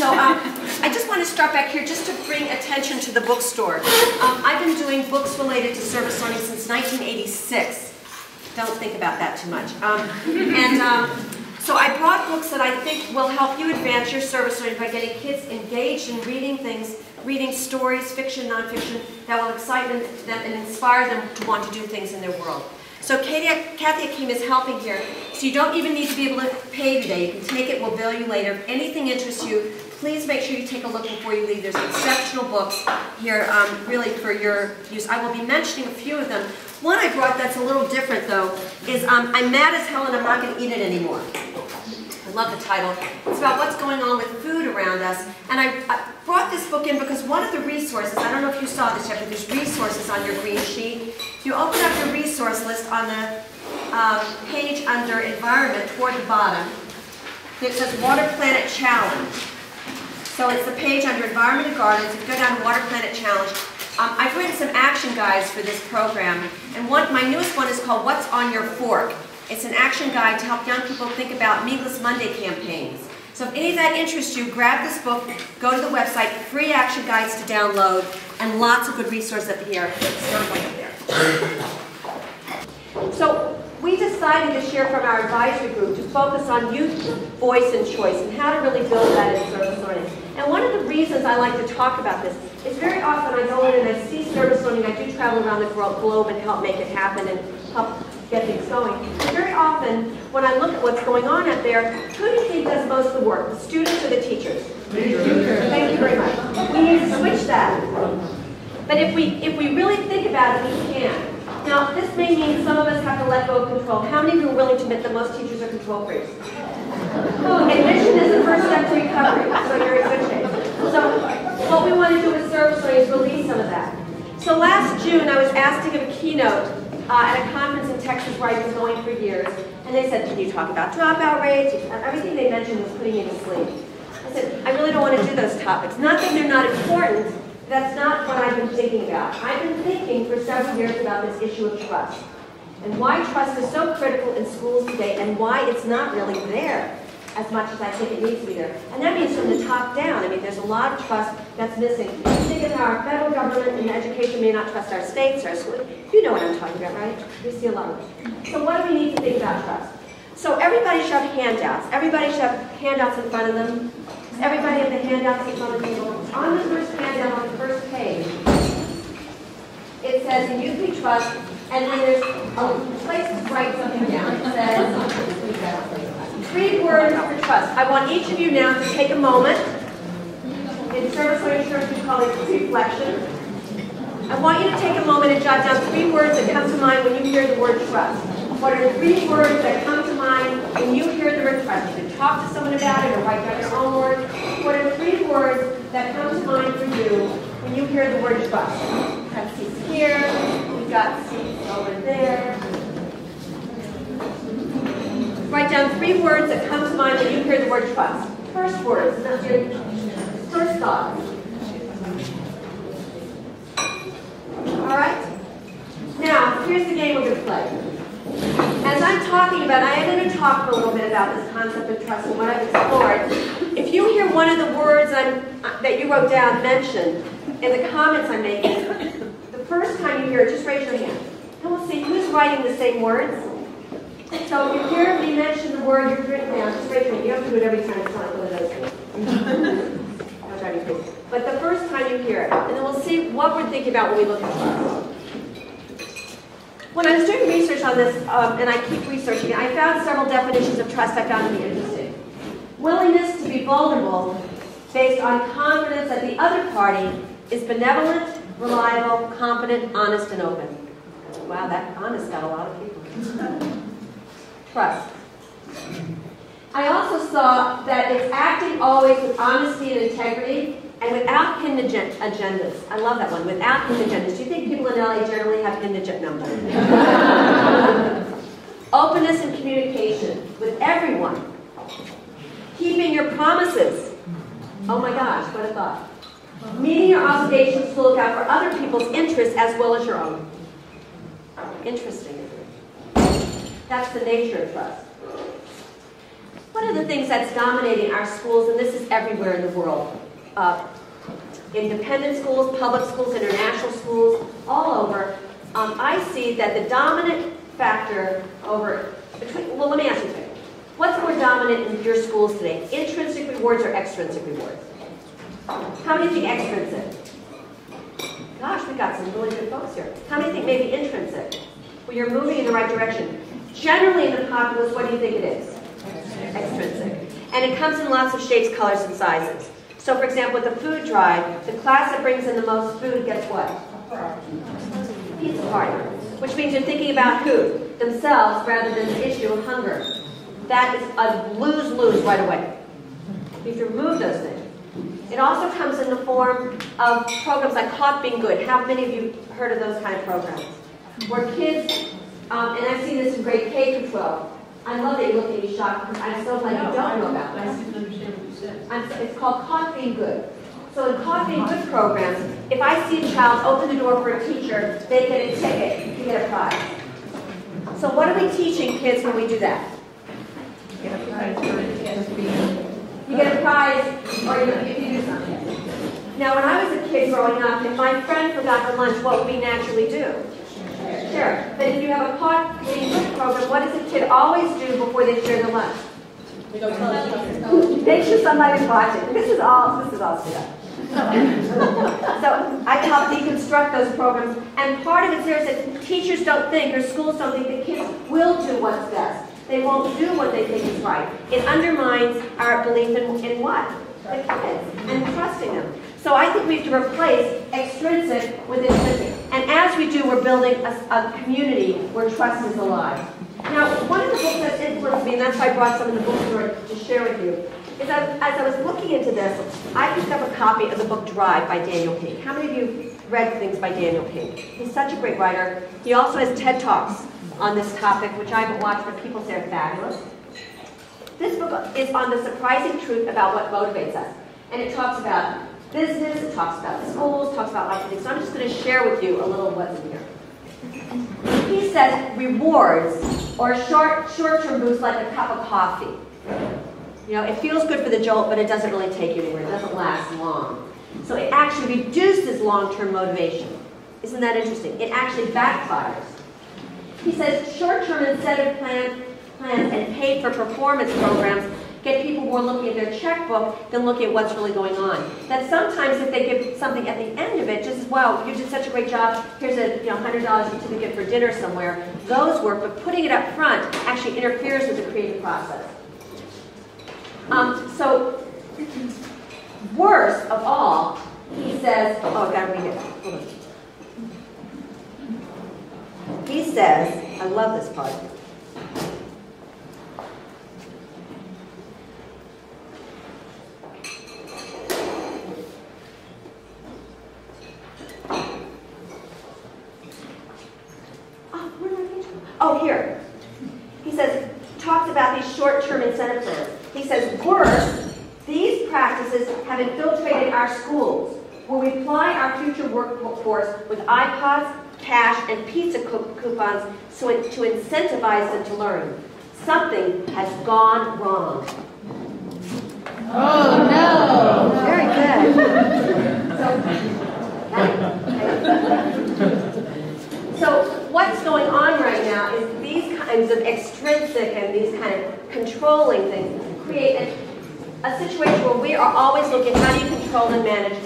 So um, I just want to start back here just to bring attention to the bookstore. Um, I've been doing books related to service learning since 1986. Don't think about that too much. Um, and um, so I brought books that I think will help you advance your service learning by getting kids engaged in reading things, reading stories, fiction, nonfiction, that will excite them and inspire them to want to do things in their world. So Kathy Akeem is helping here. So you don't even need to be able to pay today. You can take it, we'll bill you later. If anything interests you, please make sure you take a look before you leave. There's exceptional books here, um, really for your use. I will be mentioning a few of them. One I brought that's a little different, though, is um, I'm Mad as Hell and I'm Not Going to Eat It Anymore. I love the title. It's about what's going on with food around us. And I, I, brought this book in because one of the resources, I don't know if you saw this yet, but there's resources on your green sheet. If you open up your resource list on the um, page under Environment toward the bottom, it says Water Planet Challenge. So it's the page under Environment and Gardens. If you go down to Water Planet Challenge, um, I've written some action guides for this program. And one, my newest one is called What's on Your Fork? It's an action guide to help young people think about Meatless Monday campaigns. So if any of that interests you, grab this book, go to the website, free action guides to download, and lots of good resources up here. So we decided to share from our advisory group to focus on youth voice and choice and how to really build that in service learning. And one of the reasons I like to talk about this is very often I go in and I see service learning, I do travel around the globe and help make it happen and help get things going. And very often, when I look at what's going on out there, who do you think does most of the work, the students or the teachers? Teachers. Thank you very much. We need to switch that. But if we, if we really think about it, we can. Now, this may mean some of us have to let go of control. How many of you are willing to admit that most teachers are control freaks? Admission is the first step to recovery, so you're in good shape. So what we want to do with service learning is release some of that. So last June, I was asked to give a keynote uh, at a conference in Texas where I've been going for years. And they said, can you talk about dropout rates? Everything they mentioned was putting me to sleep. I said, I really don't want to do those topics. Not that they're not important. That's not what I've been thinking about. I've been thinking for several years about this issue of trust. And why trust is so critical in schools today and why it's not really there as much as I think it needs to be there. And that means from the top down. I mean, there's a lot of trust that's missing. Think of how our federal government and education may not trust our states, or our schools. You know what I'm talking about, right? We see a lot of it. So what do we need to think about trust? So everybody should have handouts. Everybody should have handouts in front of them. Everybody have the handouts in front of them. On the first handout, on the first page, it says, in we trust, and then there's a place to write something down. It says, Three words for trust. I want each of you now to take a moment. In service learning terms, we call it reflection. I want you to take a moment and jot down three words that come to mind when you hear the word trust. What are three words that come to mind when you hear the word trust? You can talk to someone about it or write down your own words. What are three words that come to mind for you when you hear the word trust? Here, we've got seats over there, Write down three words that come to mind when you hear the word trust. First words, that's your first thought. All right? Now, here's the game we're going to play. As I'm talking about, I am going to talk for a little bit about this concept of trust and what I've explored. If you hear one of the words I'm, that you wrote down mentioned in the comments I'm making, first time you hear it, just raise your hand. And we'll see who's writing the same words. So if you hear me mention the word you're written down, just raise your hand. You have to do it every time. It's not one of those things. but the first time you hear it, and then we'll see what we're thinking about when we look at trust. When I was doing research on this, um, and I keep researching, I found several definitions of trust I found to be interesting. Willingness to be vulnerable based on confidence that the other party is benevolent, reliable, competent, honest, and open. Wow, that honest got a lot of people. trust. I also saw that it's acting always with honesty and integrity and without hidden agendas. I love that one, without hidden agendas. Do you think people in LA generally have hidden agendas? Openness and communication with everyone. Keeping your promises. Oh my gosh, what a thought. Meeting your obligations to look out for other people's interests as well as your own. Interesting. That's the nature of trust. One of the things that's dominating our schools, and this is everywhere in the world, uh, independent schools, public schools, international schools, all over, um, I see that the dominant factor over, between, well, let me ask you something. What's more dominant in your schools today, intrinsic rewards or extrinsic rewards? How many think extrinsic? Gosh, we got some really good folks here. How many think maybe intrinsic? Well, you're moving in the right direction. Generally in the populace, what do you think it is? Extrinsic. And it comes in lots of shapes, colors, and sizes. So for example, with the food drive, the class that brings in the most food gets what? Pizza party. Which means you're thinking about who? Themselves rather than the issue of hunger. That is a lose-lose right away. You have to remove those things. It also comes in the form of programs like Caught Being Good. How many of you heard of those kind of programs? Where kids, um, and I've seen this in grade K through 12. I love that you look at me shocked because I'm so glad you don't know about this. I didn't understand what you said. I'm, it's called Caught Being Good. So in Caught Being Good programs, if I see a child open the door for a teacher, they get a ticket, you get a prize. So what are we teaching kids when we do that? Get a prize for. You get a prize, or you, if you do something. Now, when I was a kid growing up, if my friend forgot the lunch, what would we naturally do? Sure. But if you have a being good program, what does a kid always do before they share the lunch? Make sure somebody's watching. This is all. This is all stuff. so I help deconstruct those programs, and part of it there is that teachers don't think, or schools don't think, that kids will do what's best. They won't do what they think is right. It undermines our belief in, in what? The kids, and trusting them. So I think we have to replace extrinsic with intrinsic. And as we do, we're building a, a community where trust is alive. Now, one of the books that influenced me, and that's why I brought some of the books to share with you, is that as I was looking into this, I picked up a copy of the book Drive by Daniel Pink. How many of you read things by Daniel Pink? He's such a great writer. He also has TED Talks on this topic, which I haven't watched, but people say are fabulous. This book is on the surprising truth about what motivates us. And it talks about business, it talks about schools, talks about lots of things. So I'm just going to share with you a little of what's in here. He says rewards or short short-term boosts like a cup of coffee. You know, it feels good for the jolt, but it doesn't really take you anywhere. It doesn't last long. So it actually reduces long-term motivation. Isn't that interesting? It actually backfires. He says short-term incentive plan, plans and paid for performance programs get people more looking at their checkbook than looking at what's really going on. That sometimes if they give something at the end of it, just as, wow, you did such a great job, here's a you know, $100 certificate for dinner somewhere, those work, but putting it up front actually interferes with the creative process. Um, so, worst of all, he says, oh, I've got to read it. He says, I love this part. Ah, oh, go? Oh, here. He says, talks about these short-term incentive plans. He says, worse, these practices have infiltrated our schools, where we ply our future workforce with iPods, cash, and pizza coupons so to incentivize them to learn. Something has gone wrong. Oh, no. Very good. So, so what's going on right now is these kinds of extrinsic and these kind of controlling things create a, a situation where we are always looking how do you control and manage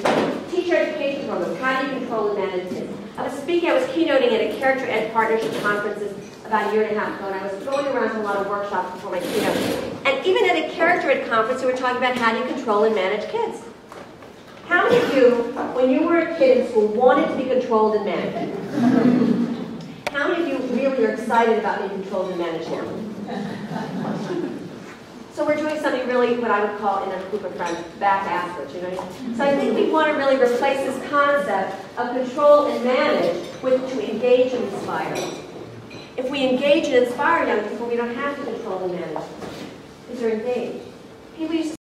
teacher education programs, how do you control and manage kids. I was speaking, I was keynoting at a character ed partnership conferences about a year and a half ago, and I was going around to a lot of workshops before my keynote. And even at a character ed conference, we were talking about how do you control and manage kids. How many of you, when you were a kid in school, wanted to be controlled and managed? How many of you really are excited about being controlled and managed now? So we're doing something really what I would call in a group of friends, back backwards, you know. So I think we want to really replace this concept of control and manage with to engage and inspire. If we engage and inspire young people, we don't have to control and manage because they're engaged.